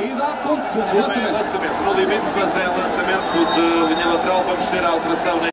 E dá ponto de lançamento. lançamento no limite, mas é lançamento de linha lateral. Vamos ter a alteração